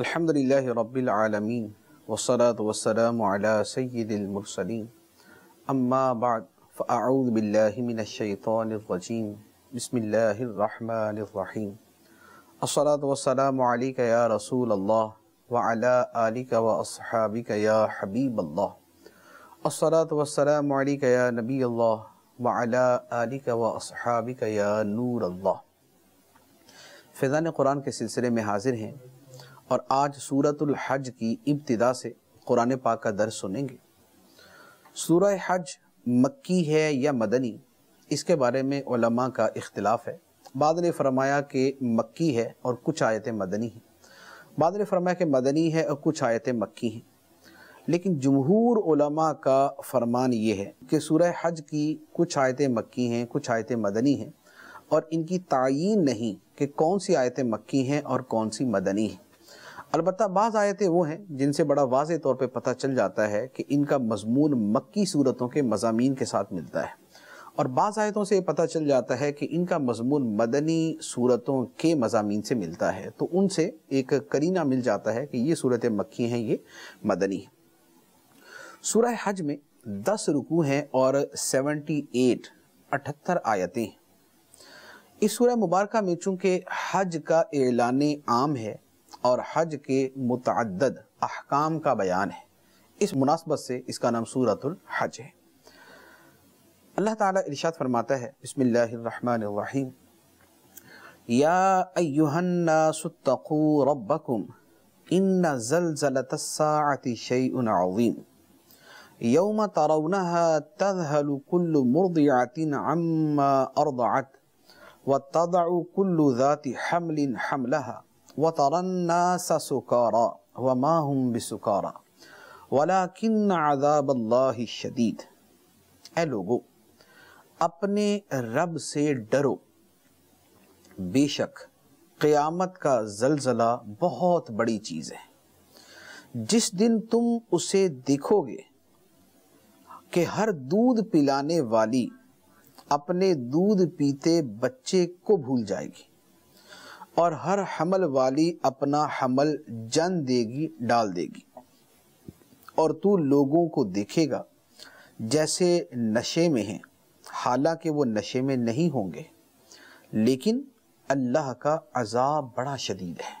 अल्हम्दुलिल्लाहि रब्बिल आलमीन वस्सलातु वस्सलामु अला सय्यिदिल मुरसलीन अम्मा बाद फ़अऊज़ु बिल्लाहि मिनश शैतानिर रजीम बिस्मिल्लाहिर रहमानिर रहीम अस्सलातु वस्सलामु अलैका या रसूल अल्लाह व अला आलिका व अस्हाबिका या हबीब अल्लाह अस्सलातु वस्सलामु अलैका या नबी अल्लाह व अला आलिका व अस्हाबिका या नूर अल्लाह फैज़ान कुरान के सिलसिले में हाजिर हैं। और आज सूरतुल हज की इब्तिदा से कुरान पाक का दर्स सुनेंगे। सूरह हज मक्की है या मदनी, इसके बारे में उलमा का इख्तिलाफ है। बाद ने फरमाया कि मक्की है और कुछ आयतें मदनी हैं। बाद ने फरमाया कि मदनी है और कुछ आयतें मक्की हैं। लेकिन जमहूर उलमा का फरमान ये है कि सूरह हज की कुछ आयतें मक्की हैं, कुछ आयतें मदनी हैं। और इनकी तयन नहीं कि कौन सी आयतें मक्की हैं और कौन सी मदनी हैं। अलबत्त बाज़ आयतें वो हैं जिनसे बड़ा वाज तौर पर पता चल जाता है कि इनका मजमून मक्की सूरतों के मजामी के साथ मिलता है। और बाज़ आयतों से पता चल जाता है कि इनका मजमून मदनी सूरतों के मजामी से मिलता है। तो उनसे एक करीना मिल जाता है कि ये सूरत मक्की हैं, ये मदनी। है सूरह हज में दस रुकू हैं और सेवेंटी एट, अठहत्तर आयतें। हैं इस सूरह मुबारक में चूँकि हज का एलान आम है और हज के मुतद अहकाम का बयान है। इस मुनासबत से इसका नाम सूरतुल हज है। अल्लाह ताला इरशाद फरमाता है, बिस्मिल्लाहिर्रहमानिर्रहीम। या अय्युहन्नासुत्तकू रब्बकुम, इन्न ज़लज़लतस्साअति शैउन अज़ीम। यौम तरौनहा तज़हलु कुल्लु मुर्दिअतिन अम्मा अर्दअत, व तदअु कुल्लु ज़ाति हम्लिन हमलहा। व मा हुम बिसुकारा वलाकिन अज़ाबल्लाहि शदीद ए लोगो अपने रब से डरो बेशक क़यामत का जलजला बहुत बड़ी चीज़ है जिस दिन तुम उसे देखोगे कि हर दूध पिलाने वाली अपने दूध पीते बच्चे को भूल जाएगी और हर हमल वाली अपना हमल जन देगी, डाल देगी। और तू लोगों को देखेगा जैसे नशे में हैं। हालाँकि वो नशे में नहीं होंगे, लेकिन अल्लाह का अजाब बड़ा शदीद है।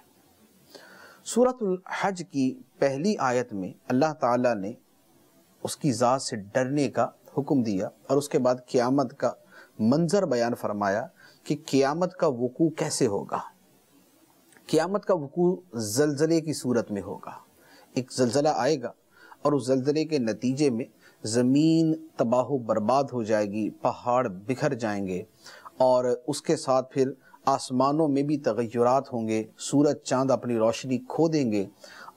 सूरतुल हज की पहली आयत में अल्लाह ताला ने उसकी ज़ात से डरने का हुक्म दिया और उसके बाद क़यामत का मंजर बयान फरमाया कि क़यामत का वकू कैसे होगा। क़यामत का वकू जलजले की सूरत में होगा। एक जलजला आएगा और उस जलजले के नतीजे में ज़मीन तबाह बर्बाद हो जाएगी, पहाड़ बिखर जाएँगे और उसके साथ फिर आसमानों में भी तगैरत होंगे, सूरज चाँद अपनी रोशनी खो देंगे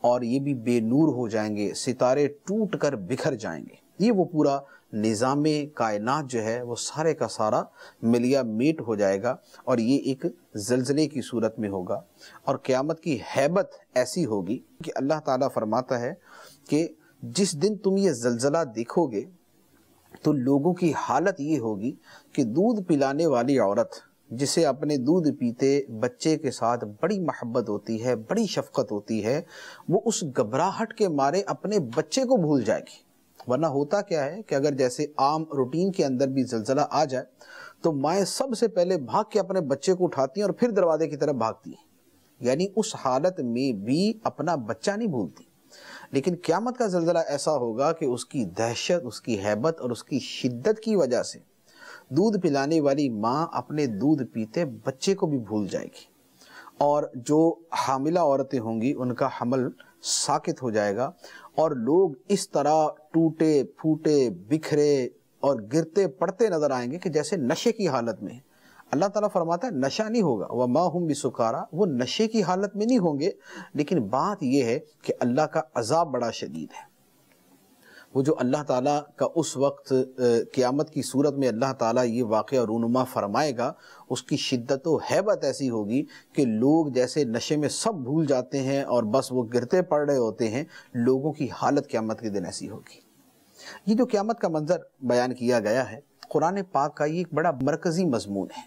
और ये भी बेनूर हो जाएँगे, सितारे टूट कर बिखर जाएँगे। ये वो पूरा निज़ाम कायनात जो है, वो सारे का सारा मिलिया मीट हो जाएगा और ये एक जलजले की सूरत में होगा। और क़्यामत की हैबत ऐसी होगी कि अल्लाह ताला फरमाता है कि जिस दिन तुम ये जलजला देखोगे तो लोगों की हालत ये होगी कि दूध पिलाने वाली औरत, जिसे अपने दूध पीते बच्चे के साथ बड़ी मोहब्बत होती है, बड़ी शफकत होती है, वो उस घबराहट के मारे अपने बच्चे को भूल जाएगी। वरना होता क्या है कि अगर जैसे आम रूटीन के अंदर भी जलजला आ जाए तो माएँ सबसे पहले भाग के अपने बच्चे को उठाती हैं और फिर दरवाजे की तरफ़ भागती हैं। यानी उस हालत में भी अपना बच्चा नहीं भूलती। लेकिन क्यामत का जलजला ऐसा होगा कि उसकी दहशत, उसकी हैबत और उसकी शिद्दत की वजह से दूध पिलाने वाली माँ अपने दूध पीते बच्चे को भी भूल जाएगी। और जो हामिला औरतें होंगी, उनका हमल साकित हो जाएगा। और लोग इस तरह टूटे, फूटे, बिखरे और गिरते पड़ते नज़र आएँगे कि जैसे नशे की हालत में अल्लाह ताला फरमाता है, नशा नहीं होगा। वह माँ हम भी सुखारा, वो नशे की हालत में नहीं होंगे। लेकिन बात यह है कि अल्लाह का अजाब बड़ा शदीद है। वो जो अल्लाह ताला का उस वक्त क़यामत की सूरत में अल्लाह ताला ये वाक़ रूनुमा फरमाएगा, उसकी शिद्दत हैबत ऐसी होगी कि लोग जैसे नशे में सब भूल जाते हैं और बस वो गिरते पड़ रहे होते हैं, लोगों की हालत क़यामत के दिन ऐसी होगी। ये जो क़यामत का मंजर बयान किया गया है, कुरान पाक का ये एक बड़ा मरकज़ी मजमून है।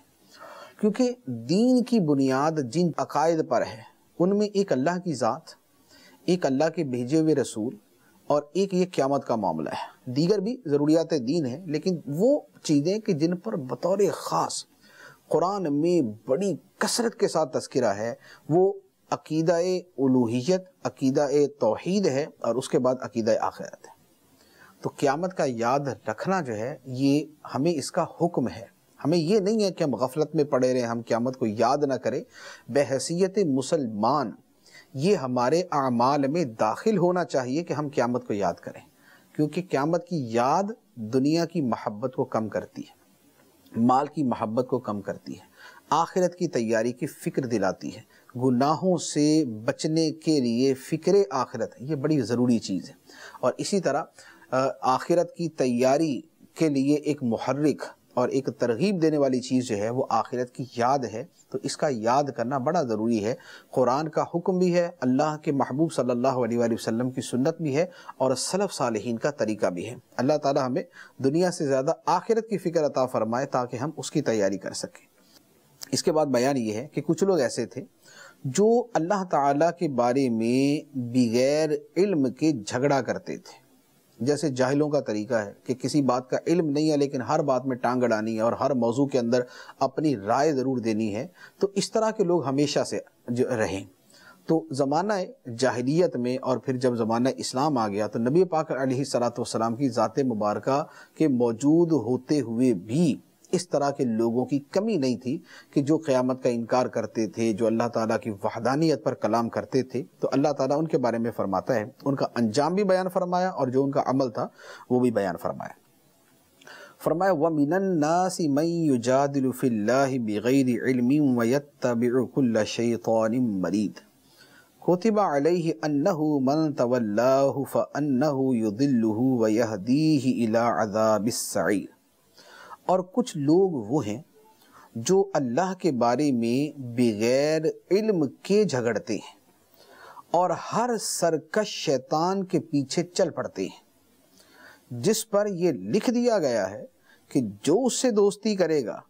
क्योंकि दीन की बुनियाद जिन अकायद पर है, उनमें एक अल्लाह की ज़ात, एक अल्लाह के भेजे हुए रसूल और एक ये क्यामत का मामला है। दीगर भी ज़रूरियात दीन है, लेकिन वो चीज़ें कि जिन पर बतौर ख़ास कुरान में बड़ी कसरत के साथ तस्करा है, वो अकीदा उलूहियत अकीदा तोहद है और उसके बाद अकीदा आखिरत है। तो क़्यामत का याद रखना जो है, ये हमें इसका हुक्म है। हमें ये नहीं है कि हम गफलत में पड़े रहें, हम क़्यामत को याद ना करें। बहसीत मुसलमान ये हमारे अमाल में दाखिल होना चाहिए कि हम क़्यामत को याद करें, क्योंकि क़्यामत की याद दुनिया की महब्बत को कम करती है, माल की महब्बत को कम करती है, आखिरत की तैयारी की फ़िक्र दिलाती है। गुनाहों से बचने के लिए फ़िक्र आखिरत ये बड़ी ज़रूरी चीज़ है। और इसी तरह आखिरत की तैयारी के लिए एक मुहर्रिक और एक तरगीब देने वाली चीज़ जो है वो आखिरत की याद है तो इसका याद करना बड़ा ज़रूरी है। कुरान का हुक्म भी है, अल्लाह के महबूब सल्लल्लाहु अलैहि वसल्लम की सुन्नत भी है और सलफ़ सालहीन का तरीका भी है। अल्लाह ताला हमें दुनिया से ज़्यादा आखिरत की फ़िक्र अता फ़रमाए ताकि हम उसकी तैयारी कर सकें। इसके बाद बयान ये है कि कुछ लोग ऐसे थे जो अल्लाह ताला के बारे में बगैर इल्म के झगड़ा करते थे। जैसे जाहिलों का तरीका है कि किसी बात का इल्म नहीं है, लेकिन हर बात में टांग अड़ानी है और हर मौजू के अंदर अपनी राय ज़रूर देनी है तो इस तरह के लोग हमेशा से रहें। तो ज़माना जाहिलियत में और फिर जब ज़माना इस्लाम आ गया तो नबी पाक सलाम की ज़ात मुबारक के मौजूद होते हुए भी इस तरह के लोगों की कमी नहीं थी कि जो क़यामत का इनकार करते थे, जो अल्लाह ताला की वहदानियत पर कलाम करते थे तो अल्लाह ताला उनके बारे में फरमाता है, उनका अंजाम भी बयान फरमाया और जो उनका अमल था, वो भी बयान फरमाया। फरमाया व मिनन्नासी कुल्ल शैतानिन मरीद। कुतिबा अलैहि अन्नहु मन तवल्लाहु फअन्नहु युदिल्लुहु व यहदीहि इला अज़ाबिस सईर। और कुछ लोग वो हैं जो अल्लाह के बारे में बगैर इल्म के झगड़ते हैं और हर सरकश शैतान के पीछे चल पड़ते हैं। जिस पर यह लिख दिया गया है कि जो उससे दोस्ती करेगा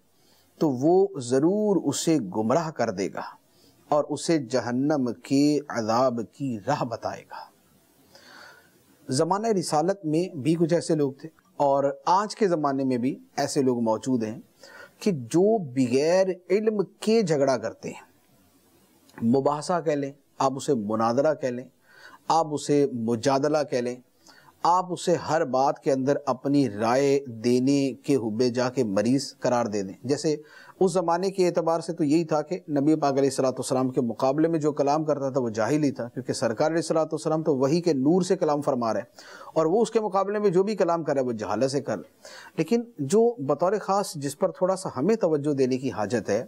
तो वो ज़रूर उसे गुमराह कर देगा और उसे जहन्नम के अजाब की राह बताएगा। ज़माना रिसालत में भी कुछ ऐसे लोग थे। और आज के ज़माने में भी ऐसे लोग मौजूद हैं कि जो बगैर इल्म के झगड़ा करते हैं। मुबासा कह लें, आप उसे मुनादरा कह लें, आप उसे मुजादला कह लें, आप उसे हर बात के अंदर अपनी राय देने के हुबे जाके मरीज़ करार दे दें। जैसे उस ज़माने के अतबार से तो यही था कि नबी पाक सलाम के मुकाबले में जो कलाम करता था वो जाहिल ही था, क्योंकि सरकार सलाम तो वही के नूर से कलाम फरमा रहे और वो उसके मुकाबले में जो भी कलाम कर करे वो जहालत से कर लेकिन जो बतौर ख़ास जिस पर थोड़ा सा हमें तोज्जो देने की हाजत है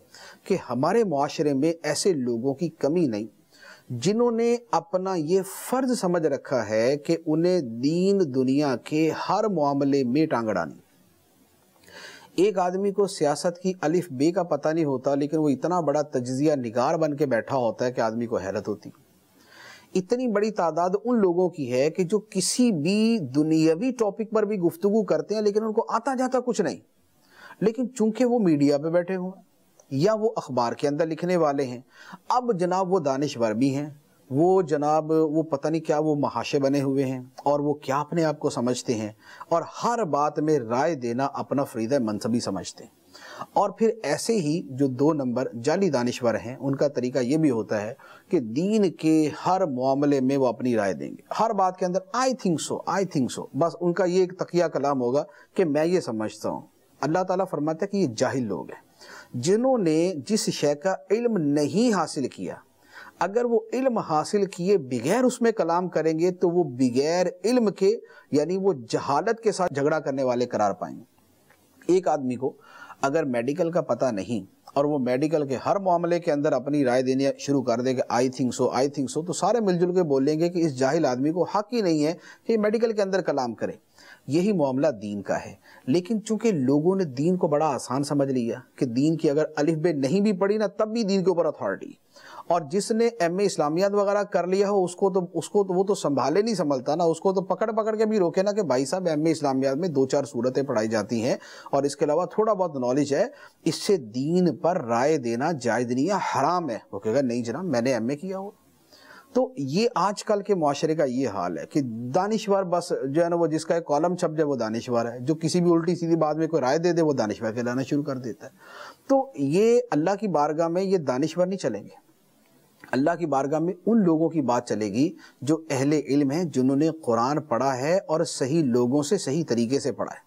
कि हमारे माशरे में ऐसे लोगों की कमी नहीं, जिन्होंने अपना ये फ़र्ज़ समझ रखा है कि उन्हें दीन दुनिया के हर मामले में टांगड़ानी एक आदमी को सियासत की अलिफ बे का पता नहीं होता, लेकिन वो इतना बड़ा तजिया निगार बन के बैठा होता है कि आदमी को हैरत होती। इतनी बड़ी तादाद उन लोगों की है कि जो किसी भी दुनियावी टॉपिक पर भी गुफ्तगु करते हैं, लेकिन उनको आता जाता कुछ नहीं। लेकिन चूँकि वो मीडिया पे बैठे हुए या वो अखबार के अंदर लिखने वाले हैं, अब जनाब वो दानिश्वर भी हैं। वो जनाब, वो पता नहीं क्या वो महाशे बने हुए हैं और वो क्या अपने आप को समझते हैं और हर बात में राय देना अपना फरीद मनसबी समझते हैं। और फिर ऐसे ही जो दो नंबर जाली दानश्वर हैं, उनका तरीका ये भी होता है कि दीन के हर मामले में वो अपनी राय देंगे। हर बात के अंदर I think so I think so बस उनका ये एक तकिया कलाम होगा कि मैं ये समझता हूँ। अल्लाह ताला फरमाता है कि ये जाहिल लोग हैं। जिन्होंने, जिस शय का इल्म नहीं हासिल किया अगर वो इल्म हासिल किए बगैर उसमें कलाम करेंगे तो वो बगैर इल्म के, यानी वो जहालत के साथ झगड़ा करने वाले करार पाएँगे। एक आदमी को अगर मेडिकल का पता नहीं, और वो मेडिकल के हर मामले के अंदर अपनी राय देने शुरू कर दे कि I think so I think so तो सारे मिलजुल के बोलेंगे कि इस जाहिल आदमी को हक ही नहीं है कि मेडिकल के अंदर कलाम करे। यही मामला दीन का है। लेकिन चूँकि लोगों ने दीन को बड़ा आसान समझ लिया कि दीन की अगर अलिफ बे नहीं भी पढ़ी ना, तब भी दीन के ऊपर अथॉरिटी और जिसने एम ए इस्लामियात वगैरह कर लिया हो, उसको तो उसको तो वो तो संभाले नहीं संभलता ना, उसको तो पकड़ पकड़ के भी रोके ना कि भाई साहब, एम ए इस्लामियात में दो चार सूरतें पढ़ाई जाती हैं और इसके अलावा थोड़ा बहुत नॉलेज है, इससे दीन पर राय देना जायज़ नहीं है, हराम है। वो कहेगा, नहीं जनाब, मैंने एम ए किया हो। तो ये आजकल के माशरे का ये हाल है कि दानिश्वर बस जो है ना, वो जिसका एक कॉलम छप जाए, वो दानिश्वर है। जो किसी भी उल्टी सीधी बात में कोई राय दे दे, वो दानिश्वर कहलाना शुरू कर देता है। तो ये अल्लाह की बारगाह में ये दानिश्वर नहीं चलेंगे। अल्लाह की बारगाह में उन लोगों की बात चलेगी जो अहले इल्म हैं, जिन्होंने कुरान पढ़ा है और सही लोगों से सही तरीके से पढ़ा है।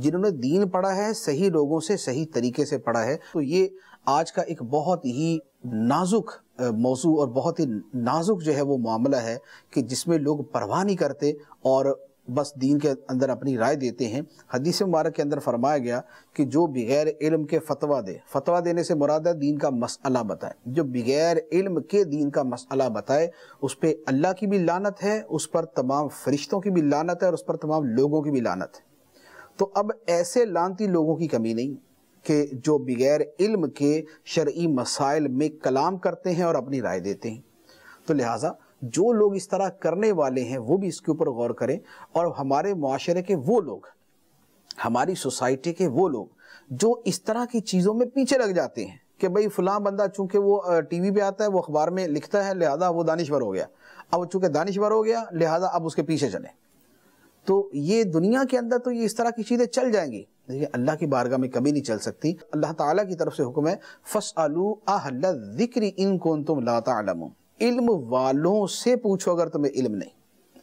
जिन्होंने दीन पढ़ा है, सही लोगों से सही तरीके से पढ़ा है। तो ये आज का एक बहुत ही नाजुक मौजू और बहुत ही नाजुक जो है वो मामला है कि जिसमें लोग परवाह नहीं करते और बस दीन के अंदर अपनी राय देते हैं। हदीस मुबारक के अंदर फरमाया गया कि जो बगैर इल्म के फतवा दे, फतवा देने से मुराद है दीन का मसला बताए। जो बगैर इल्म के दीन का मसला बताए, उस पर अल्लाह की भी लानत है, उस पर तमाम फरिश्तों की भी लानत है और उस पर तमाम लोगों की भी लानत है। तो अब ऐसे लानती लोगों की कमी नहीं। कि जो बगैर इल्म के शर्ई मसाइल में कलाम करते हैं और अपनी राय देते हैं। तो लिहाजा जो लोग इस तरह करने वाले हैं, वो भी इसके ऊपर गौर करें और हमारे माशरे के वो लोग, हमारी सोसाइटी के वो लोग जो इस तरह की चीज़ों में पीछे लग जाते हैं कि भाई फलां बंदा चूँकि वो टीवी पे आता है, वो अखबार में लिखता है, लिहाजा वो दानिश्वर हो गया। अब चूँकि दानिश्वर हो गया, लिहाजा अब उसके पीछे चले। तो ये दुनिया के अंदर तो ये इस तरह की चीज़ें चल जाएँगी। देखिए, अल्लाह की बारगाह में कभी नहीं चल सकती। अल्लाह ताला की तरफ़ से हुक्म है फस आलू ज़िक्र इन कौन तुम ला इल्म वालों से पूछो अगर तुम्हें इल्म नहीं।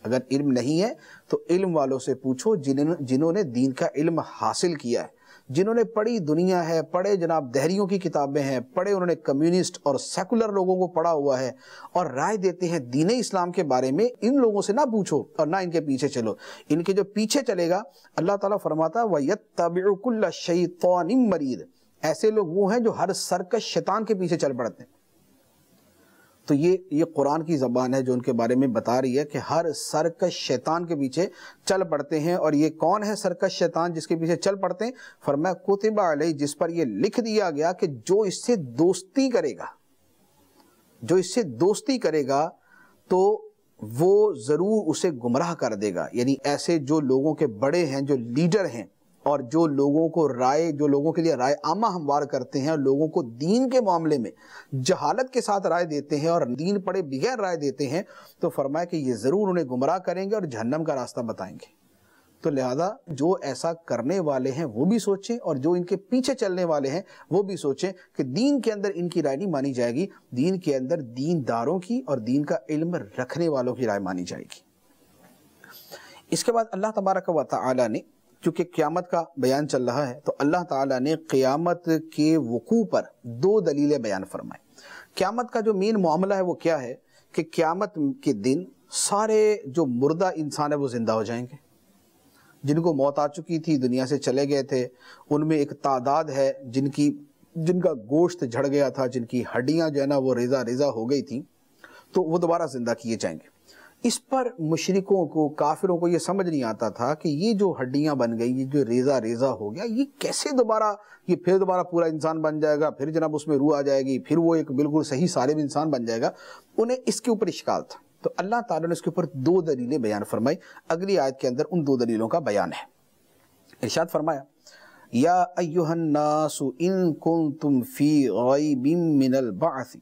अगर इल्म नहीं है तो इल्म वालों से पूछो जिन्होंने जिन्होंने दीन का इल्म हासिल किया है। जिन्होंने पढ़ी दुनिया है, पढ़े जनाब दहरियों की किताबें हैं, पढ़े उन्होंने कम्युनिस्ट और सेकुलर लोगों को पढ़ा हुआ है और राय देते हैं दीन इस्लाम के बारे में, इन लोगों से ना पूछो और ना इनके पीछे चलो। इनके जो पीछे चलेगा, अल्लाह ताला फरमाता वयत शैतान मरीद। ऐसे लोग वो हैं जो हर सरकश शैतान के पीछे चल पड़ते हैं। तो ये ये कुरान की ज़बान है जो उनके बारे में बता रही है कि हर सरकश शैतान के पीछे चल पड़ते हैं और ये कौन है सरकश शैतान जिसके पीछे चल पड़ते हैं? फरमाया, कुतिबा अलई जिस पर ये लिख दिया गया कि जो इससे दोस्ती करेगा, जो इससे दोस्ती करेगा तो वो ज़रूर उसे गुमराह कर देगा। यानी ऐसे जो लोगों के बड़े हैं, जो लीडर हैं और जो लोगों को राय, जो लोगों के लिए राय आमा हमवार करते हैं और लोगों को दीन के मामले में जहालत के साथ राय देते हैं और दीन पड़े बगैर राय देते हैं तो फरमाया कि ये ज़रूर उन्हें गुमराह करेंगे और जहन्नम का रास्ता बताएँगे। तो लिहाजा जो ऐसा करने वाले हैं वो भी सोचें और जो इनके पीछे चलने वाले हैं वो भी सोचें कि दीन के अंदर इनकी राय नहीं मानी जाएगी, दीन के अंदर दीनदारों की और दीन का इल्म रखने वालों की राय मानी जाएगी। इसके बाद अल्लाह तबारक व ताली ने चूँकि क़्यामत का बयान चल रहा है तो अल्लाह ताला ने क़ियामत के वकू पर दो दलीलें बयान फरमाए क़्यामत का जो मेन मामला है वो क्या है कि क़्यामत के दिन सारे जो मुर्दा इंसान है वो ज़िंदा हो जाएँगे। जिनको मौत आ चुकी थी, दुनिया से चले गए थे, उनमें एक तादाद है जिनकी, जिनका गोश्त झड़ गया था, जिनकी हड्डियाँ जो है ना वो रेजा रेजा हो गई थी तो वो दोबारा ज़िंदा किए जाएँगे। इस पर मुशरकों को, काफिरों को ये समझ नहीं आता था कि ये जो हड्डियाँ बन गई, ये जो रेजा रेजा हो गया, ये कैसे दोबारा, ये फिर दोबारा पूरा इंसान बन जाएगा, फिर जनाब उसमें रूह आ जाएगी, फिर वो एक बिल्कुल सही सालिम इंसान बन जाएगा। उन्हें इसके ऊपर इश्काल था। तो अल्लाह ताला ने इसके ऊपर दो दलीलें बयान फरमाई। अगली आयत के अंदर उन दो दलीलों का बयान है। इरशाद फरमाया, या अयुहन्नासु इन कुंतुम फ़ी गैबिम मिनल बासी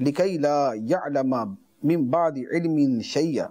अर्ज़लिल उमुर लिकैला यअलम मिन बाद इल्मिन शैया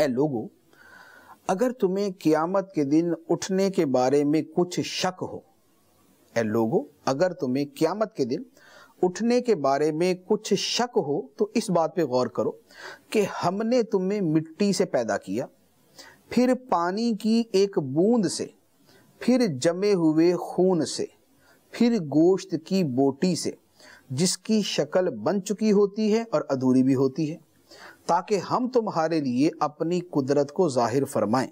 ए लोगो अगर तुम्हें कियामत के दिन उठने के बारे में कुछ शक हो ए लोगो अगर तुम्हें कियामत के दिन उठने के बारे में कुछ शक हो तो इस बात पे गौर करो कि हमने तुम्हें मिट्टी से पैदा किया, फिर पानी की एक बूंद से, फिर जमे हुए खून से, फिर गोश्त की बोटी से, जिसकी शक्ल बन चुकी होती है और अधूरी भी होती है, ताकि हम तुम्हारे लिए अपनी कुदरत को ज़ाहिर फरमाएँ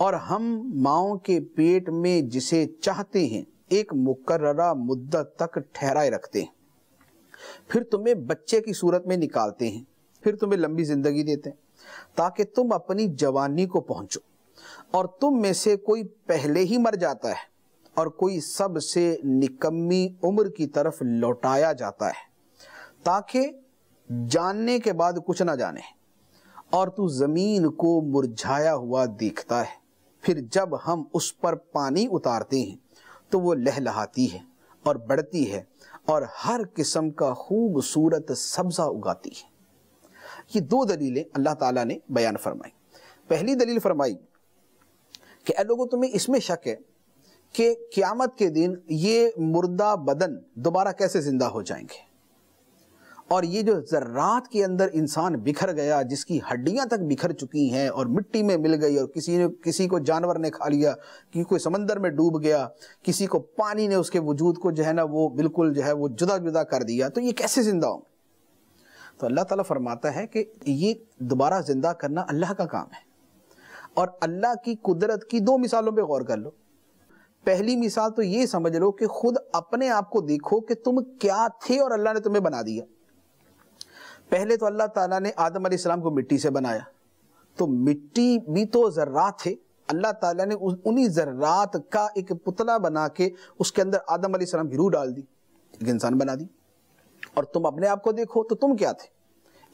और हम माओ के पेट में जिसे चाहते हैं, एक मुकर्रा मुद्दत तक ठहराए रखते हैं। फिर तुम्हें बच्चे की सूरत में निकालते हैं, फिर तुम्हें लंबी ज़िंदगी देते हैं, ताकि तुम अपनी जवानी को पहुंचो। और तुम में से कोई पहले ही मर जाता है, और कोई सबसे निकम्मी उम्र की तरफ़ लौटाया जाता है, ताकि जानने के बाद कुछ ना जाने। और तू ज़मीन को मुरझाया हुआ देखता है, फिर जब हम उस पर पानी उतारते हैं तो वो लहलहाती है और बढ़ती है और हर किस्म का खूबसूरत सब्जा उगाती है। ये दो दलीलें अल्लाह ताला ने बयान फरमाई। पहली दलील फरमाई कि लोगों, तुम्हें इसमें शक है कि क्यामत के दिन ये मुर्दा बदन दोबारा कैसे ज़िंदा हो जाएँगे? और ये जो जर्रात के अंदर इंसान बिखर गया, जिसकी हड्डियाँ तक बिखर चुकी हैं और मिट्टी में मिल गई और किसी ने, किसी को जानवर ने खा लिया, कि कोई समंदर में डूब गया, किसी को पानी ने उसके वजूद को जो है ना वो बिल्कुल जो है वो जुदा जुदा कर दिया तो ये कैसे ज़िंदा होंगे तो अल्लाह ताला फरमाता है कि ये दोबारा ज़िंदा करना अल्लाह का काम है। और अल्लाह की कुदरत की दो मिसालों पर गौर कर लो। पहली मिसाल तो ये समझ लो कि खुद अपने आप को देखो कि तुम क्या थे और अल्लाह ने तुम्हें बना दिया। पहले तो अल्लाह ताला ने आदम सलाम को मिट्टी से बनाया। तो मिट्टी भी तो जर्रात थे। अल्लाह ताला ने उन्हीं जर्रात का एक पुतला बना के उसके अंदर आदम सलाम की रूह डाल दी, एक इंसान बना दी। और तुम अपने आप को देखो तो तुम क्या थे?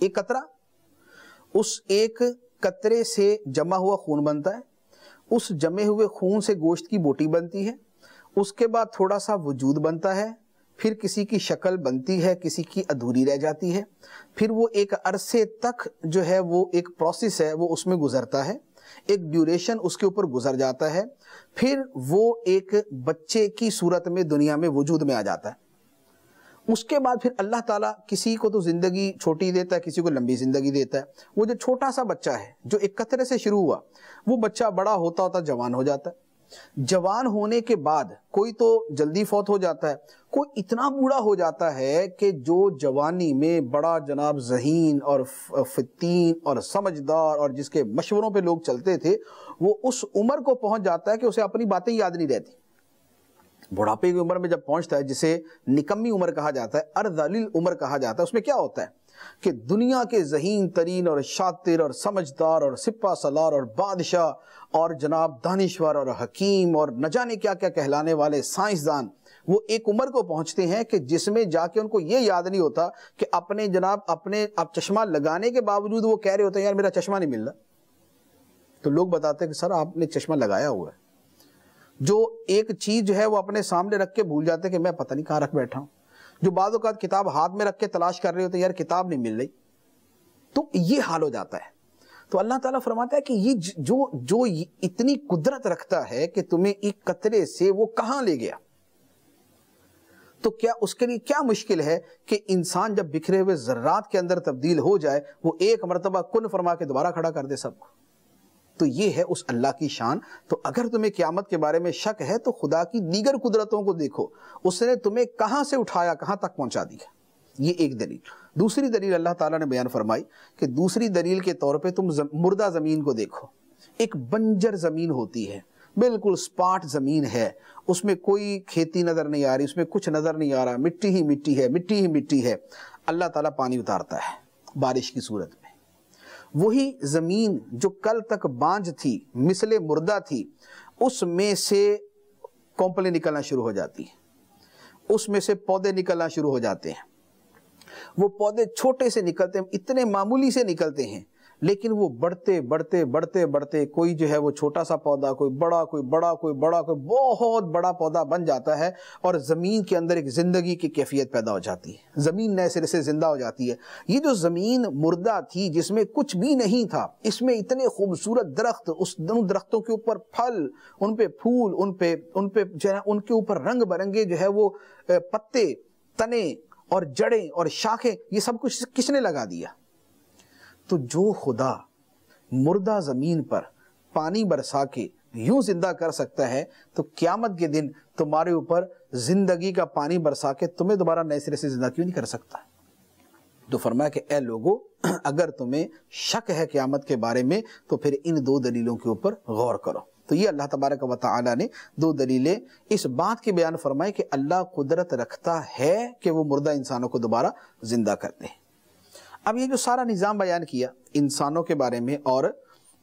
एक कतरा, उस एक कतरे से जमा हुआ खून बनता है, उस जमे हुए खून से गोश्त की बोटी बनती है, उसके बाद थोड़ा सा वजूद बनता है फिर किसी की शक्ल बनती है, किसी की अधूरी रह जाती है। फिर वो एक अरसे तक जो है, वो एक प्रोसेस है, वो उसमें गुजरता है। एक ड्यूरेशन उसके ऊपर गुजर जाता है। फिर वो एक बच्चे की सूरत में, दुनिया में वजूद में आ जाता है। उसके बाद फिर अल्लाह ताला किसी को तो ज़िंदगी छोटी देता है, किसी को लंबी ज़िंदगी देता है। वो जो छोटा सा बच्चा है, जो एक कतरे से शुरू हुआ, वो बच्चा बड़ा होता होता जवान हो जाता है। जवान होने के बाद कोई तो जल्दी फौत हो जाता है, कोई इतना बूढ़ा हो जाता है कि जो जवानी में बड़ा जनाब जहीन और फतीन और समझदार और जिसके मशवरों पे लोग चलते थे, वो उस उम्र को पहुँच जाता है कि उसे अपनी बातें याद नहीं रहती। बुढ़ापे की उम्र में जब पहुँचता है, जिसे निकम्मी उम्र कहा जाता है, अर्दलील उम्र कहा जाता है, उसमें क्या होता है? कि दुनिया के जहीन, तरीन और शातिर और समझदार और सिपा सलार और बादशाह और जनाब दानिश्वर और हकीम और न जाने क्या क्या कहलाने वाले साइंसदान, वो एक उम्र को पहुँचते हैं कि जिसमें जाके उनको ये याद नहीं होता कि अपने जनाब, अपने अब चश्मा लगाने के बावजूद वो कह रहे होते हैं, यार, मेरा चश्मा नहीं मिल रहा। तो लोग बताते हैं कि, सर, आपने चश्मा लगाया हुआ है। जो एक चीज़ है, वो अपने सामने रख के भूल जाते हैं कि मैं पता नहीं कहाँ रख बैठा हूँ। जो बाद किताब हाथ में रख के तलाश कर रहे होते यार, किताब नहीं मिल रही। तो ये हाल हो जाता है। तो अल्लाह ताला फरमाता है कि ये जो जो इतनी कुदरत रखता है कि तुम्हें एक कतरे से वो कहाँ ले गया? तो क्या उसके लिए क्या मुश्किल है कि इंसान जब बिखरे हुए जर्रात के अंदर तब्दील हो जाए, वो एक मरतबा कुन फरमा के दोबारा खड़ा कर दे सबको? तो ये है उस अल्लाह की शान। तो अगर तुम्हें क्यामत के बारे में शक है तो खुदा की दीगर कुदरतों को देखो। उसने तुम्हें कहाँ से उठाया, कहाँ तक पहुँचा दिया ये एक दलील। दूसरी दलील अल्लाह ताला ने बयान फरमाई कि दूसरी दलील के तौर पे तुम मुर्दा ज़मीन को देखो। एक बंजर ज़मीन होती है। बिल्कुल स्पाट ज़मीन है। उसमें कोई खेती नज़र नहीं आ रही, उसमें कुछ नज़र नहीं आ रहा। मिट्टी ही मिट्टी है, मिट्टी ही मिट्टी है। अल्लाह ताला पानी उतारता है बारिश की सूरत में। वही ज़मीन जो कल तक बांझ थी, मिसले मुर्दा थी, उसमें से कौंपलें निकलना शुरू हो जाती है। उसमें से पौधे निकलना शुरू हो जाते हैं। वो पौधे छोटे से निकलते हैं, इतने मामूली से निकलते हैं लेकिन वो बढ़ते बढ़ते बढ़ते बढ़ते कोई जो है वो छोटा सा पौधा, कोई बड़ा कोई बड़ा कोई बड़ा, कोई बहुत बड़ा पौधा बन जाता है और ज़मीन के अंदर एक ज़िंदगी की कैफियत पैदा हो जाती है। ज़मीन नए सिरे से ज़िंदा हो जाती है। ये जो ज़मीन मुर्दा थी, जिसमें कुछ भी नहीं था, इसमें इतने खूबसूरत दरख्त, उस उन दरख्तों के ऊपर फल, उन पे फूल, उन पे उन पे जो है, उनके ऊपर रंग बरंगे जो है वो पत्ते, तने और जड़ें और शाखें, ये सब कुछ किसने लगा दिया? तो जो खुदा मुर्दा ज़मीन पर पानी बरसा के यूँ ज़िंदा कर सकता है तो क्यामत के दिन तुम्हारे ऊपर ज़िंदगी का पानी बरसा के तुम्हें दोबारा नए सिरे से ज़िंदा क्यों नहीं कर सकता? तो फरमाया कि, ए लोगो, अगर तुम्हें शक है क्यामत के बारे में तो फिर इन दो दलीलों के ऊपर गौर करो। तो ये अल्लाह तबारक व ताली ने दो दलीलें इस बात के बयान फरमाए कि अल्लाह कुदरत रखता है कि वो मुर्दा इंसानों को दोबारा ज़िंदा करते हैं अब ये जो सारा निज़ाम बयान किया, इंसानों के बारे में और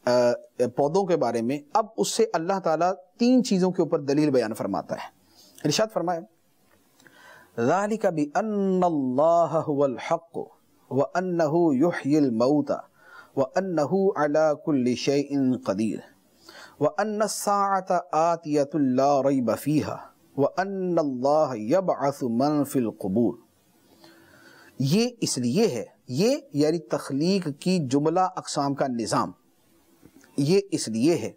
पौधों के बारे में, अब उससे अल्लाह ताला तीन चीज़ों के ऊपर दलील बयान फरमाता है। इरशाद फरमाए, ज़ालिका बि अन्नल्लाह हुवल हक़ व अन्नहु युहयिल मौता व अन्नहु अला कुल्लि शैइन कदीर व अन्न साअत आतियतुल ला रैब फीहा व अन्नल्लाह यबअसु मन फिल कुबूर। ये इसलिए है ये यानी तख्लीक की जुमला अकसाम का निज़ाम। ये इसलिए है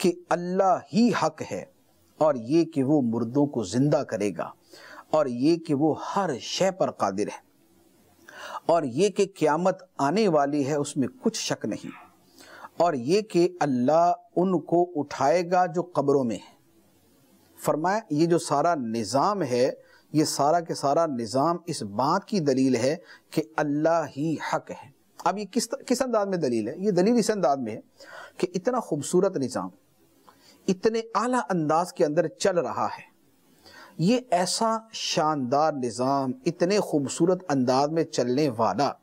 कि अल्लाह ही हक है और ये कि वो मुर्दों को ज़िंदा करेगा और ये कि वो हर शय पर कादिर है और ये कि क़्यामत आने वाली है, उसमें कुछ शक नहीं। और ये कि अल्लाह उनको उठाएगा जो कब्रों में है। फरमाया, ये जो सारा निज़ाम है ये सारा के सारा निज़ाम इस बात की दलील है कि अल्लाह ही हक है। अब ये किस किस अंदाज में दलील है? ये दलील इस अंदाज में है कि इतना खूबसूरत निज़ाम, इतने आला अंदाज के अंदर चल रहा है, ये ऐसा शानदार निज़ाम, इतने खूबसूरत अंदाज में चलने वाला,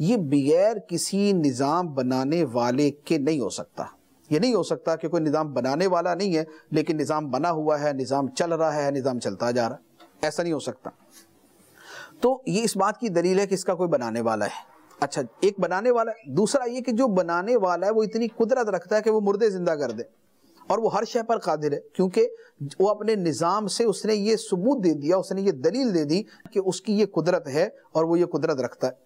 ये बगैर किसी निज़ाम बनाने वाले के नहीं हो सकता। ये नहीं हो सकता कि कोई निज़ाम बनाने वाला नहीं है, लेकिन निज़ाम बना हुआ है, निज़ाम चल रहा है, निज़ाम चलता जा रहा है। ऐसा नहीं हो सकता। तो ये इस बात की दलील है कि इसका कोई बनाने वाला है। अच्छा एक बनाने वाला, दूसरा ये कि जो बनाने वाला है, वो इतनी कुदरत रखता है कि वो मुर्दे ज़िंदा कर दे। और वो हर शय पर कादिर है, क्योंकि वो अपने निज़ाम से उसने ये सबूत दे दिया, उसने ये दलील दे दी कि उसकी ये कुदरत है और वो ये कुदरत रखता है।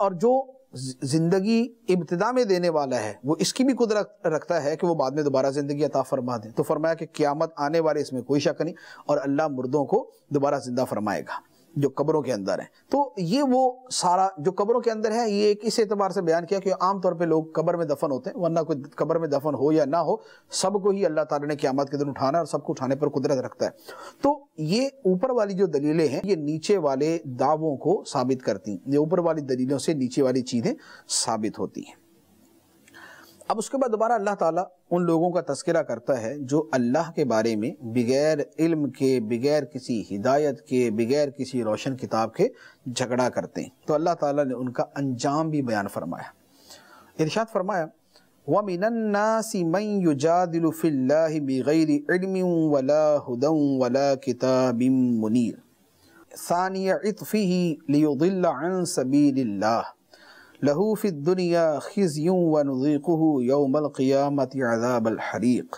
और जो ज़िंदगी इब्तदा में देने वाला है, वो इसकी भी कुदरत रखता है कि वो बाद में दोबारा ज़िंदगी अता फरमा दे। तो फरमाया कि क्यामत आने वाले, इसमें कोई शक नहीं, और अल्लाह मुर्दों को दोबारा ज़िंदा फरमाएगा। जो कब्रों के अंदर है। तो ये वो सारा जो कब्रों के अंदर है, ये एक इस एतबार से बयान किया कि आमतौर पे लोग कब्र में दफन होते हैं, वरना कोई कब्र में दफन हो या ना हो, सबको ही अल्लाह ताला ने क्यामत के दिन उठाना और सबको उठाने पर कुदरत रखता है। तो ये ऊपर वाली जो दलीलें हैं, ये नीचे वाले दावों को साबित करती ये ऊपर वाली दलीलों से नीचे वाली चीज़ें साबित होती हैं। अब उसके बाद दोबारा अल्लाह ताला उन लोगों का तस्करा करता है जो अल्लाह के बारे में बगैर इल्म के, बगैर किसी हिदायत के, बगैर किसी रोशन किताब के झगड़ा करते हैं। तो अल्लाह ताला ने उनका अंजाम भी बयान फरमाया। इरशाद फरमाया वमिनन्नासी मन युजादिलु फिल्लाहि बिगैरि इल्मिन वला हुदन वला किताबिन मुनीर सानिय इत्फिही लियुदिल्ल अन सबीलिल्लाह लहू फ़ी दुनिया खिज़्यूं व नुज़ीक़ुहु यौमल क़ियामत अज़ाबल हरीक़।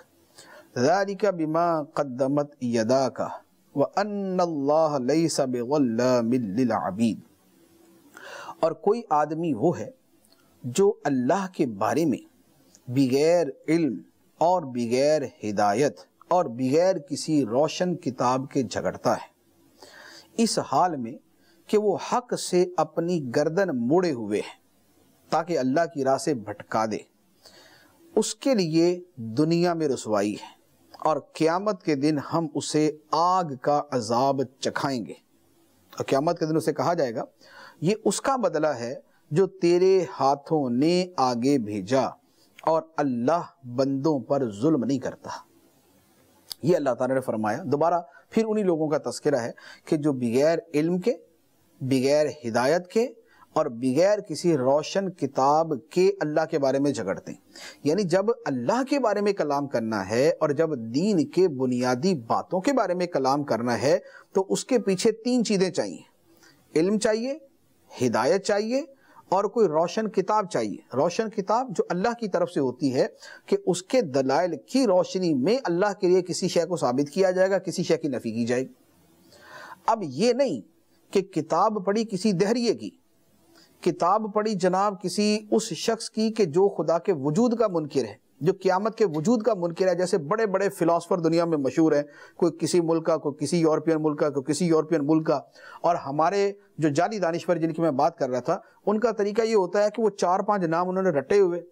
ज़ालिका बिमा क़द्दमत यदाका व अन्नल्लाह लैसा बिग़ल्लामिन लिल और कोई आदमी वो है जो अल्लाह के बारे में बगैर इल्म और बगैर हिदायत और बगैर किसी रोशन किताब के झगड़ता है। इस हाल में कि वो हक से अपनी गर्दन मोड़े हुए है। ताकि अल्लाह की राह से भटका दे। उसके लिए दुनिया में रसवाई है और क़्यामत के दिन हम उसे आग का अजाब चखाएँगे। और क़्यामत के दिन उसे कहा जाएगा, ये उसका बदला है जो तेरे हाथों ने आगे भेजा और अल्लाह बंदों पर जुल्म नहीं करता। ये अल्लाह ताला ने फरमाया। दोबारा फिर उन्हीं लोगों का तस्करा है कि जो बगैर इल्म के, बगैर हिदायत के और बगैर किसी रोशन किताब के अल्लाह के बारे में झगड़ते यानी जब अल्लाह के बारे में कलाम करना है और जब दीन के बुनियादी बातों के बारे में कलाम करना है तो उसके पीछे तीन चीज़ें चाहिए। इल्म चाहिए, हिदायत चाहिए और कोई रोशन किताब चाहिए। रोशन किताब जो अल्लाह की तरफ़ से होती है कि उसके दलाइल की रोशनी में अल्लाह के लिए किसी शय को साबित किया जाएगा, किसी शय की नफ़ी की जाएगी। अब ये नहीं कि किताब पढ़ी किसी दहरिए की किताब पढ़ी जनाब किसी उस शख्स की कि जो खुदा के वजूद का मुनकर है, जो क्यामत के वजूद का मुनकर है, जैसे बड़े बड़े फ़िलासफ़र दुनिया में मशहूर हैं, कोई किसी मुल्क का, कोई किसी यूरोपियन मुल्क का, कोई किसी यूरोपियन मुल्क का। और हमारे जो जाली दानिश्वर जिनकी मैं बात कर रहा था, उनका तरीका ये होता है कि वो चार पाँच नाम उन्होंने रटे हुए,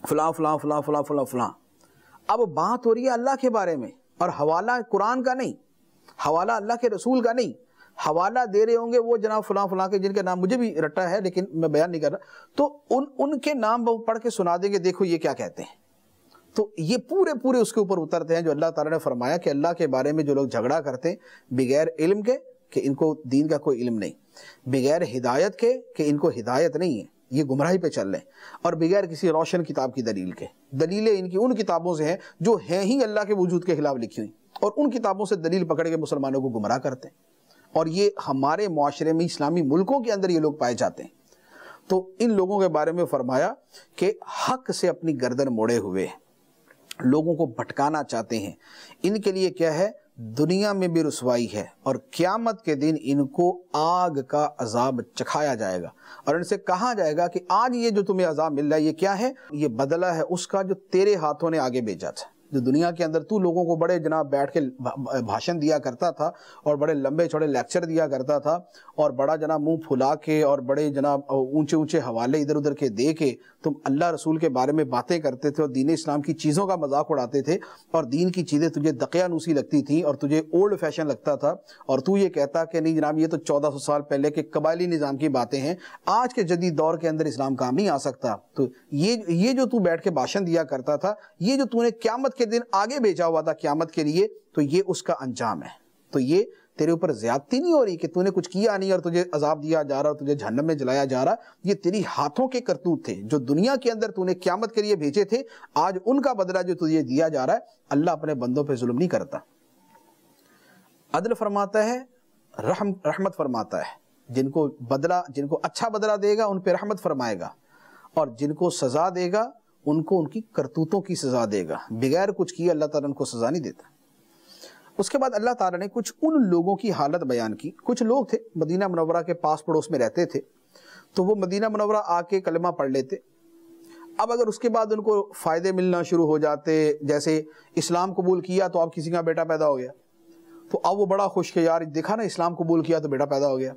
फ़लाँ फ़लाँ फ़लाँ फ़लाँ फ़लाँ फ़लाँ। अब बात हो रही है अल्लाह के बारे में, और हवाला कुरान का नहीं, हवाला अल्लाह के रसूल का नहीं। हवाला दे रहे होंगे वो जनाब फलां फलां के, जिनके नाम मुझे भी रटा है, लेकिन मैं बयान नहीं कर रहा। तो उन, उनके नाम पढ़ के सुना देंगे, देखो ये क्या कहते हैं। तो ये पूरे पूरे उसके ऊपर उतरते हैं, जो अल्लाह ताला ने फरमाया कि अल्लाह के बारे में जो लोग झगड़ा करते हैं, बगैर इल्म के, कि इनको दीन का कोई इल्म नहीं। बगैर हिदायत के, कि इनको हिदायत नहीं है। ये गुमराही पे चल रहे हैं। और बगैर किसी रोशन किताब की दलील के। दलीलें इनकी उन किताबों से हैं, जो हैं ही अल्लाह के वजूद के खिलाफ लिखी हुई। और उन किताबों से दलील पकड़ के मुसलमानों को गुमराह करते हैं। और ये हमारे माशरे में इस्लामी मुल्कों के अंदर ये लोग पाए जाते हैं। तो इन लोगों के बारे में फरमाया कि हक से अपनी गर्दन मोड़े हुए लोगों को भटकाना चाहते हैं। इनके लिए क्या है? दुनिया में भी रसवाई है और क्यामत के दिन इनको आग का अजाब चखाया जाएगा। और इनसे कहा जाएगा कि आज ये जो तुम्हें अजाब मिल रहा है, ये क्या है? ये बदला है उसका जो तेरे हाथों ने आगे भेजा था। जो दुनिया के अंदर तू लोगों को बड़े जनाब बैठ के भाषण दिया करता था और बड़े लंबे छोड़े लेक्चर दिया करता था और बड़ा जनाब मुँह फुला के और बड़े जनाब ऊँचे ऊँचे हवाले इधर उधर के दे के तुम अल्लाह रसूल के बारे में बातें करते थे और दीन इस्लाम की चीज़ों का मज़ाक उड़ाते थे और दीन की चीज़ें तुझे दकियानूसी लगती थी और तुझे ओल्ड फ़ैशन लगता था और तू ये कहता कि नहीं जनाब, ये तो चौदह सौ साल पहले के कबायली निज़ाम की बातें हैं। आज के जदीद दौर के अंदर इस्लाम काम नहीं आ सकता। तो ये ये जो तू बैठ के भाषण दिया करता था, ये जो तूने क्यामत के दिन आगे भेजा हुआ था क्यामत के लिए तो ये उसका अंजाम है। तो ये तेरे ऊपर ज्यादती नहीं हो रही कि तूने कुछ किया नहीं और तुझे अजाब दिया जा रहा और तुझे जहन्नम में जलाया जा रहा? ये तेरी हाथों के करतूत थे, जो दुनिया के अंदर तूने क्यामत के लिए भेजे थे, आज उनका बदला जो तुझे दिया जा रहा है, अल्लाह अपने बंदों पर जुल्म नहीं करता। अदल फरमाता है, रहम, रहमत फरमाता है। जिनको बदला, जिनको अच्छा बदला देगा, उन पर रहमत फरमाएगा। और जिनको सजा देगा, उनको उनकी करतूतों की सजा देगा। बगैर कुछ किए अल्लाह ताला उनको सजा नहीं देता। उसके बाद अल्लाह ताला ने कुछ उन लोगों की हालत बयान की। कुछ लोग थे, मदीना मनवरा के पास पड़ोस में रहते थे तो वो मदीना मनवरा आके कलमा पढ़ लेते। अब अगर उसके बाद उनको फ़ायदे मिलना शुरू हो जाते, जैसे इस्लाम कबूल किया तो अब किसी का बेटा पैदा हो गया। तो अब वो बड़ा खुश के यार, देखा ना इस्लाम कबूल किया तो बेटा पैदा हो गया।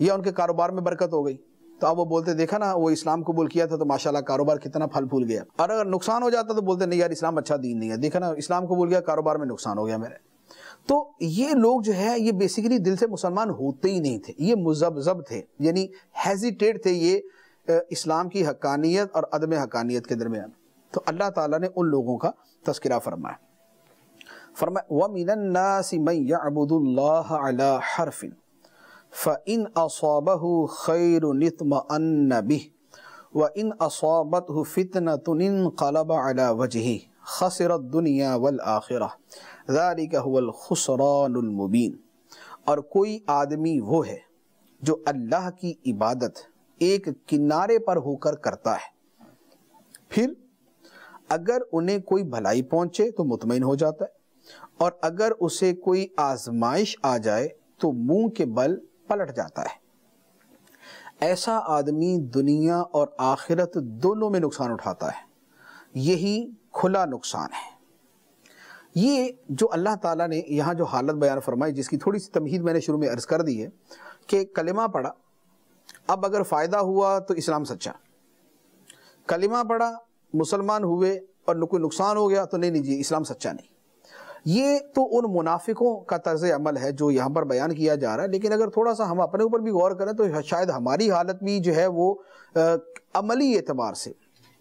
या उनके कारोबार में बरकत हो गई। तो अब वो बोलते, देखा ना, वो इस्लाम कबूल किया था तो माशाल्लाह कारोबार कितना फल फूल गया। और अगर नुकसान हो जाता तो बोलते, नहीं यार, इस्लाम अच्छा दीन नहीं है। देखा ना, इस्लाम कबूल किया, कारोबार में नुकसान हो गया मेरे। तो ये लोग जो है, ये बेसिकली दिल से मुसलमान होते ही नहीं थे। ये मुजबजब थे, यानी हेजिटेट थे ये इस्लाम की हकानियत और अदम हकानियत के दरमियान। तो अल्लाह ताला ने उन लोगों का तस्करा फरमाया। फरमाया व मिनन्नासी मन यअबुदुल्लाह अला हरफिन, फ़इन असाबहु खैर नितमअन्न क़लब अला वजही। खसरत दुनिया वल आखिरा। मुबीन। और कोई आदमी वो है जो अल्लाह की इबादत एक किनारे पर होकर करता है। फिर अगर उन्हें कोई भलाई पहुँचे तो मुतमिन हो जाता है। और अगर उसे कोई आजमाइश आ जाए तो मुँह के बल पलट जाता है। ऐसा आदमी दुनिया और आखिरत दोनों में नुकसान उठाता है। यही खुला नुकसान है। ये जो अल्लाह ताला ने यहाँ जो हालत बयान फरमाई, जिसकी थोड़ी सी तमहीद मैंने शुरू में अर्ज़ कर दी है कि कलिमा पढ़ा, अब अगर फ़ायदा हुआ तो इस्लाम सच्चा। कलिमा पढ़ा, मुसलमान हुए और कोई नुकसान हो गया तो नहीं नहीं जी, इस्लाम सच्चा नहीं। ये तो उन मुनाफिकों का तर्ज अमल है जो यहाँ पर बयान किया जा रहा है, लेकिन अगर थोड़ा सा हम अपने ऊपर भी गौर करें तो शायद हमारी हालत भी जो है वो अमली एतबार से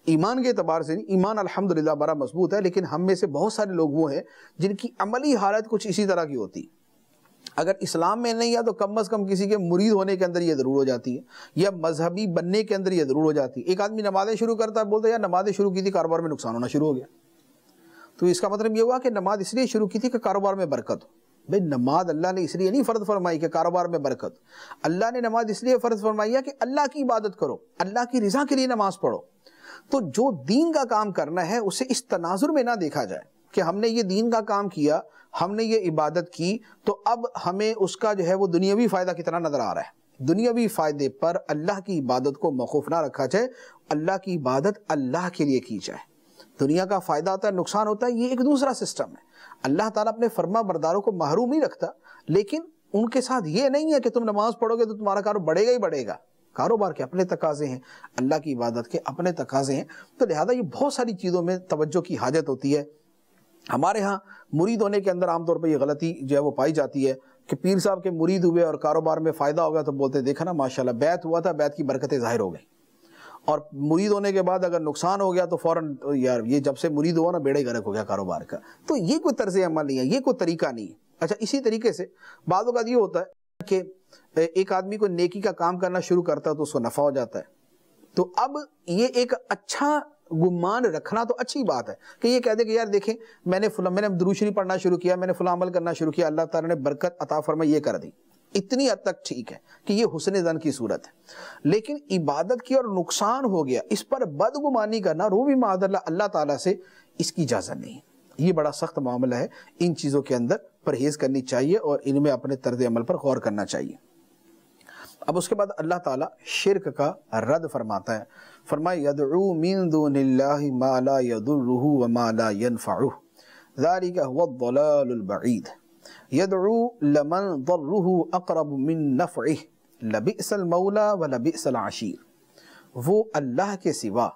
ईमान के अतबार से ईमान अल्हम्दुलिल्लाह बड़ा मज़बूत है, लेकिन हम में से बहुत सारे लोग वो हैं जिनकी अमली हालत कुछ इसी तरह की होती। अगर इस्लाम में नहीं है तो कम अज़ कम किसी के मुरीद होने के अंदर ये ज़रूर हो जाती है, या मजहबी बनने के अंदर ये ज़रूर हो जाती है। एक आदमी नमाज़ें शुरू करता है, बोलते यार, नमाज़ें शुरू की थी, कारोबार में नुकसान होना शुरू हो गया। तो इसका मतलब ये हुआ कि नमाज़ इसलिए शुरू की थी कि कारोबार में बरकत हो। भाई, नमाज़ अल्लाह ने इसलिए नहीं फ़र्ज़ फरमाई कि कारोबार में बरकत अल्लाह ने नमाज़ इसलिए फ़र्ज़ फरमाई है कि अल्लाह की इबादत करो, अल्लाह की रज़ा के लिए नमाज़ पढ़ो। तो जो दीन का काम करना है, उसे इस तनाजुर में ना देखा जाए कि हमने ये दीन का काम किया, हमने ये इबादत की तो अब हमें उसका जो है वो दुनियावी फ़ायदा कितना नज़र आ रहा है? दुनियावी फ़ायदे पर अल्लाह की इबादत को मौकूफ़ ना रखा जाए, अल्लाह की इबादत अल्लाह के लिए की जाए। दुनिया का फ़ायदा होता है, नुकसान होता है, ये एक दूसरा सिस्टम है। अल्लाह ताला अपने फर्मा बरदारों को महरूम ही रखता, लेकिन उनके साथ ये नहीं है कि तुम नमाज़ पढ़ोगे तो तुम्हारा कारोबार बढ़ेगा ही बढ़ेगा। कारोबार के अपने तकाजे हैं, अल्लाह की इबादत के अपने तकाजे हैं। तो लिहाजा ये बहुत सारी चीज़ों में तवज्जो की हाजत होती है। हमारे यहाँ मुरीद होने के अंदर आमतौर पर यह गलती जो है वो पाई जाती है कि पीर साहब के मुरीद हुए और कारोबार में फ़ायदा हो गया तो बोलते देखा ना, माशाल्लाह, बैत हुआ था, बैत की बरकतें ज़ाहिर हो गई। और मुरीद होने के बाद अगर नुकसान हो गया तो फ़ौरन यार, ये जब से मुरीद हुआ ना, बेड़े गर्क हो गया कारोबार का। तो ये कोई तर्ज अमल नहीं है, ये कोई तरीका नहीं है। अच्छा इसी तरीके से बाद ये होता है कि एक आदमी को नेकी का काम करना शुरू करता है तो उसको नफा हो जाता है। तो अब ये एक अच्छा गुमान रखना तो अच्छी बात है कि ये कह दे कि यार देखें, मैंने फुला, मैंने दुरूशरी पढ़ना शुरू किया, मैंने फुला अमल करना शुरू किया, अल्लाह ताला ने बरकत अता फरमा ये कर दी। इतनी हद तक ठीक है कि ये हुसन जन की सूरत है। लेकिन इबादत की और नुकसान हो गया, इस पर बदगुमानी करना रो भी मादल्ला अल्लाह ताला से इसकी इजाज़त नहीं ये बड़ा सख्त मामला है, इन चीज़ों के अंदर परहेज़ करनी चाहिए और इनमें अपने तर्ज अमल पर गौर करना चाहिए। अब उसके बाद अल्लाह ताला शिरक का रद्द फरमाता है। फरमाए व मा ला यनफउहु ज़ालिका हुवा द-दलालुल बईद। लमन अक़रब मिन मौला व आशीर वो अल्लाह के सिवा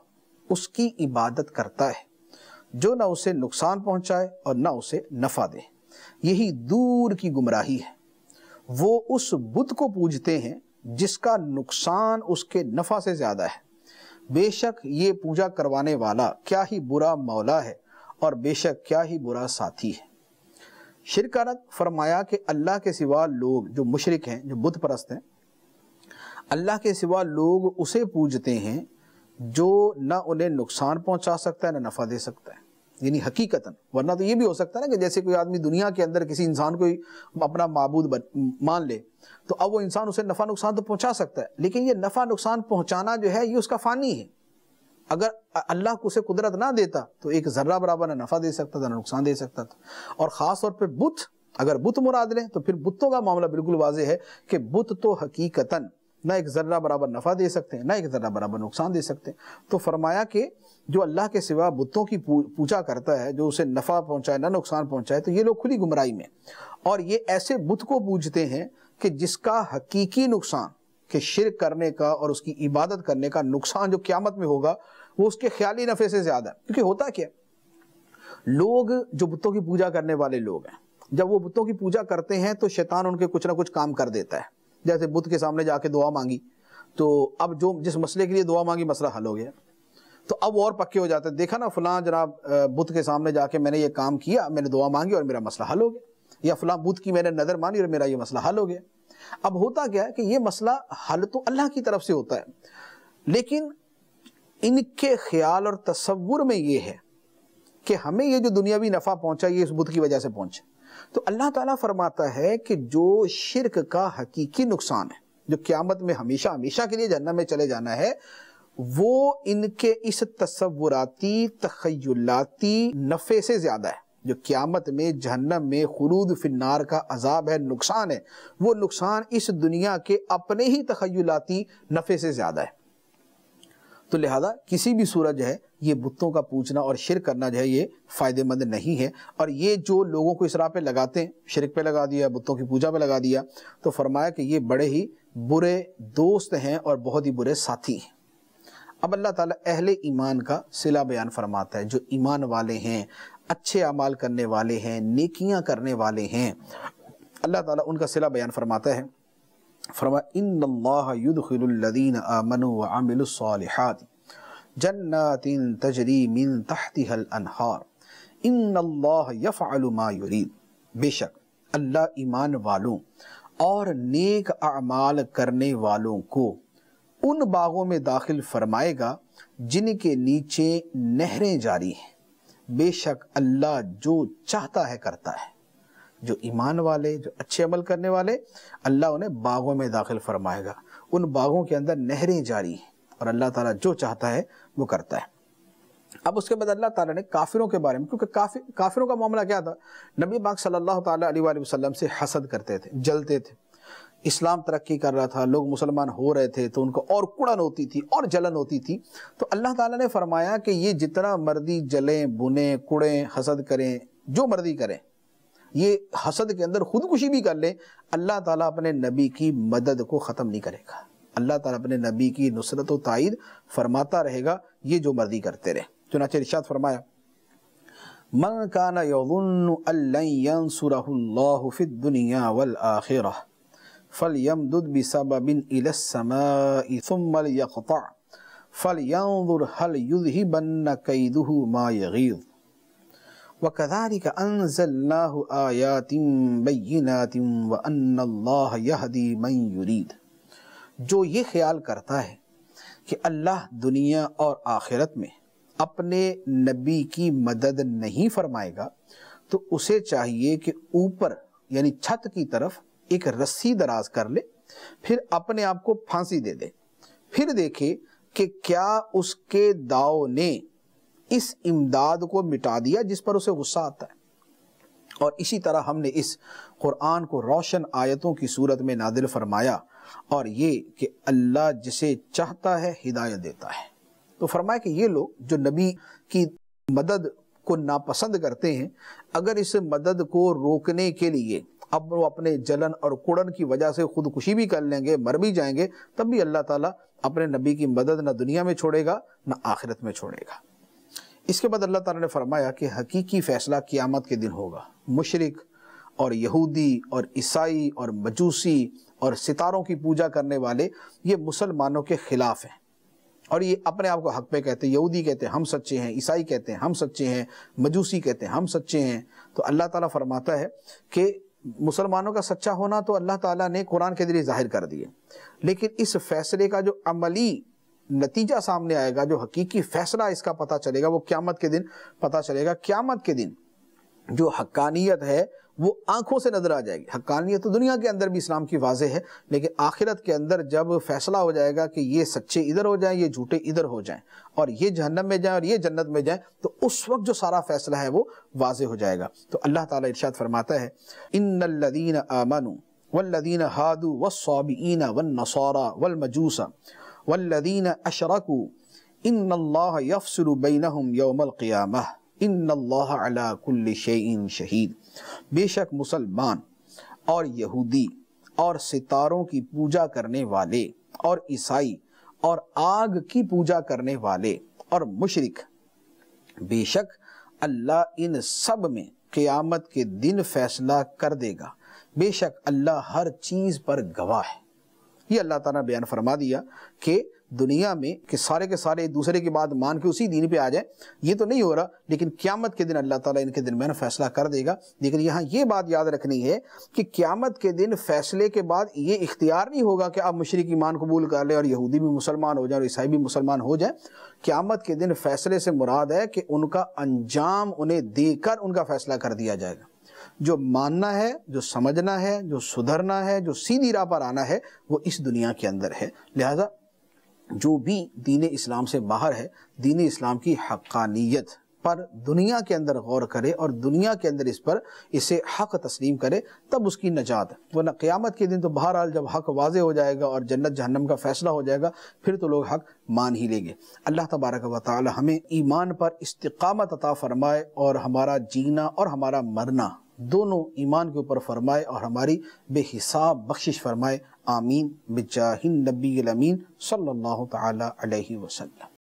उसकी इबादत करता है, जो ना उसे नुकसान पहुँचाए और ना उसे नफ़ा दे। यही दूर की गुमराही है। वो उस बुत को पूजते हैं जिसका नुकसान उसके नफ़ा से ज़्यादा है। बेशक ये पूजा करवाने वाला क्या ही बुरा मौला है और बेशक क्या ही बुरा साथी है। शिरकारत फरमाया कि अल्लाह के सिवा लोग जो मुशरक हैं, जो बुत परस्त हैं, अल्लाह के सिवा लोग उसे पूजते हैं जो ना उन्हें नुकसान पहुँचा सकता है, न नफ़ा दे सकता है। यानी हकीकतन। वरना तो ये भी हो सकता है ना कि जैसे कोई आदमी दुनिया के अंदर किसी इंसान को अपना मबूद मान ले तो अब वो इंसान उसे नफ़ा नुकसान तो पहुँचा सकता है, लेकिन ये नफ़ा नुकसान पहुंचाना जो है, ये उसका फ़ानी है। अगर अल्लाह को उसे कुदरत ना देता तो एक जर्रा बराबर ना नफ़ा दे सकता था, ना नुकसान दे सकता था। और ख़ास तौर पर बुत, अगर बुत मुराद लें तो फिर बुतों का मामला बिल्कुल वाजे है कि बुत तो हकीकतन। ना एक ज़र्रा बराबर नफ़ा दे सकते हैं, ना एक ज़र्रा बराबर नुकसान दे सकते हैं। तो फरमाया कि जो अल्लाह के सिवा बुतों की पूजा करता है, जो उसे नफ़ा पहुँचाए, ना नुकसान पहुँचाए तो ये लोग खुली गुमराही में और ये ऐसे बुत को पूजते हैं कि जिसका हकीकी नुकसान, के शिर करने का और उसकी इबादत करने का नुकसान जो क्यामत में होगा, वो उसके ख्याली नफ़े से ज़्यादा है। क्योंकि होता क्या लोग जो बुतों की पूजा करने वाले लोग हैं, जब वो बुतों की पूजा करते हैं तो शैतान उनके कुछ ना कुछ काम कर देता है। जैसे बुद्ध के सामने जाके दुआ मांगी तो अब जो जिस मसले के लिए दुआ मांगी, मसला हल हो गया। तो अब और पक्के हो जाते देखा ना, फलां जनाब बुद्ध के सामने जाके मैंने ये काम किया, मैंने दुआ मांगी और मेरा मसला हल हो गया। या फलां बुत की मैंने नज़र मानी और मेरा ये मसला हल हो गया। अब होता क्या है कि ये मसला हल तो अल्लाह की तरफ़ से होता है, लेकिन इनके ख्याल और तस्वुर में ये है कि हमें ये जो दुनियावी नफ़ा पहुँचा, ये इस बुत की वजह से पहुँचे। तो अल्लाह ताला फरमाता है कि जो शिरक का हकीकी नुकसान है, जो क्यामत में हमेशा हमेशा के लिए जन्नत में चले जाना है, वो इनके इस तस्वुराती तखयलाती नफ़े से ज़्यादा है। जो क्यामत में, जहन्नम में खुरूद फिन्नार का अजाब है, नुकसान है, वो नुकसान इस दुनिया के अपने ही तखयलाती नफ़े से ज़्यादा है। तो लिहाजा किसी भी सूरज है ये बुतों का पूछना और शिर करना जो है ये फ़ायदेमंद नहीं है। और ये जो लोगों को इस राह पे लगाते हैं, शिरक पे लगा दिया बुतों की पूजा पे लगा दिया तो फरमाया कि ये बड़े ही बुरे दोस्त हैं और बहुत ही बुरे साथी हैं। अब अल्लाह ताला अहले ईमान का सिला बयान फरमाता है, जो ईमान वाले हैं, अच्छे अमाल करने वाले हैं, नेकियाँ करने वाले हैं, अल्लाह ताला उनका सिला बयान फरमाता है। फरमा इन आमनु व आमिलुस्सालिहात जन्नातिन तजरी बेशक अल्लाह ईमान वालों और नेक अमाल करने वालों को उन बागों में दाखिल फरमाएगा जिनके नीचे नहरें जारी हैं बेशक अल्लाह जो चाहता है करता है जो ईमान वाले जो अच्छे अमल करने वाले अल्लाह उन्हें बागों में दाखिल फरमाएगा उन बागों के अंदर नहरें जारी हैं और अल्लाह ताला जो चाहता है वो करता है। अब उसके बाद अल्लाह ताला ने काफिरों के बारे में, क्योंकि काफि, काफिरों का मामला क्या था? नबी पाक सल्लल्लाहु अलैहि वसल्लम से हसद करते थे, जलते थे। इस्लाम तरक्की कर रहा था, लोग मुसलमान हो रहे थे तो उनको और कुड़न होती थी, और जलन होती थी। तो अल्लाह ताला ने फरमाया कि ये जितना मर्दी जलें, बुने, कुड़ें, हसद करें, जो मर्दी करें, ये हसद के अंदर खुदकुशी भी कर ले, अल्लाह ताला अपने नबी की मदद को ख़त्म नहीं करेगा। अल्लाह ताला अपने नबी की नुसरत व तायद फरमाता रहेगा, ये जो मर्ज़ी करते रहे। चुनाचे इरशाद फरमाया, मन काना दुनिया वल आखिरह फलयमदुद बिसबबिन इलस समाई यक़ता फल यंजुर हल युज़हिबन्न कैदुहु मा यगीज़। कज़ालिक अंज़लनाहु आयातिन बय्यिनातिन व अन्नल्लाह यहदी मन युरीद। जो ये ख्याल करता है कि अल्लाह दुनिया और आखिरत में अपने नबी की मदद नहीं फरमाएगा तो उसे चाहिए कि ऊपर, यानी छत की तरफ़ एक रस्सी दराज कर ले, फिर अपने आप को फांसी दे दे। फिर देखे कि क्या उसके दाव ने इस इमदाद को मिटा दिया जिस पर उसे गुस्सा आता है। और इसी तरह हमने इस कुरान को रोशन आयतों की सूरत में नादिल फरमाया और ये कि अल्लाह जिसे चाहता है हिदायत देता है। तो फरमाया कि ये लोग जो नबी की मदद को नापसंद करते हैं, अगर इस मदद को रोकने के लिए अब वो अपने जलन और कुड़न की वजह से खुदकुशी भी कर लेंगे, मर भी जाएँगे, तब भी अल्लाह ताला अपने नबी की मदद ना दुनिया में छोड़ेगा, ना आखिरत में छोड़ेगा। इसके बाद अल्लाह ताला ने फरमाया कि हकीकी फ़ैसला क़ियामत के दिन होगा। मुशरक और यहूदी और ईसाई और मजूसी और सितारों की पूजा करने वाले ये मुसलमानों के ख़िलाफ़ हैं। और ये अपने आप को हक पे कहते हैं, यहूदी कहते हैं, हम सच्चे हैं, ईसाई कहते हैं, हम सच्चे हैं, मजूसी कहते हैं, हम सच्चे हैं। तो अल्लाह ताला फरमाता है कि मुसलमानों का सच्चा होना तो अल्लाह ताला ने कुरान के ज़रिए ज़ाहिर कर दिए। लेकिन इस फैसले का जो अमली नतीजा सामने आएगा, जो हकीकी फैसला इसका पता चलेगा, वो क्यामत के दिन पता चलेगा। क्यामत के दिन जो हक्कानियत है वो आँखों से नज़र आ जाएगी। हक्कानियत तो दुनिया के अंदर भी इस्लाम की वाजे है, लेकिन आखिरत के अंदर जब फैसला हो जाएगा कि ये सच्चे इधर हो जाएँ, ये झूठे इधर हो जाएँ, और ये जहन्नम में जाएँ, और ये जन्नत में जाएँ तो उस वक्त जो सारा फैसला है वो वाजे हो जाएगा। तो अल्लाह ताला इरशाद फरमाता है इन लदीन आमनु वल्लदीन हादू वस्साबीन वन नसारा वल मजूसा वल्लदीन अशरकू इन यफसलु बैनहुम यौमल क़ियामह इन अला कुल्लि शैइन शहीद। बेशक मुसलमान और यहूदी और सितारों की पूजा करने वाले और ईसाई और आग की पूजा करने वाले और मुशरिक, बेशक अल्लाह इन सब में क़ियामत के दिन फैसला कर देगा। बेशक अल्लाह हर चीज़ पर गवाह है। ये अल्लाह ताला बयान फरमा दिया कि दुनिया में कि सारे के सारे एक दूसरे की बात मान के उसी दीन पे आ जाए, ये तो नहीं हो रहा, लेकिन क्यामत के दिन अल्लाह ताला इनके दिन में फैसला कर देगा। लेकिन यहाँ ये बात याद रखनी है कि क्यामत के दिन फैसले के बाद ये इख्तियार नहीं होगा कि आप मशरक ईमान कबूल कर ले और यहूदी भी मुसलमान हो जाए और ईसाई भी मुसलमान हो जाए। क्यामत के दिन फैसले से मुराद है कि उनका अंजाम उन्हें देकर उनका फैसला कर दिया जाएगा। जो मानना है, जो समझना है, जो सुधरना है, जो सीधी राह पर आना है, वो इस दुनिया के अंदर है। लिहाजा जो भी दीन इस्लाम से बाहर है, दीन इस्लाम की हक्कानियत पर दुनिया के अंदर गौर करे और दुनिया के अंदर इस पर इसे हक तस्लीम करे, तब उसकी नजात। वरना क़यामत के दिन तो बहरहाल जब हक वाजे हो जाएगा और जन्नत जहन्नम का फैसला हो जाएगा, फिर तो लोग हक मान ही लेंगे। अल्लाह तबारक व ताली हमें ईमान पर इस्तकामत अता फ़रमाए और हमारा जीना और हमारा मरना दोनों ईमान के ऊपर फरमाए और हमारी बेहिसाब बख्शिश फरमाए। आमीन बिजाहिन नबी अमीन सल्लल्लाहु ताला अलैहि वसल्लम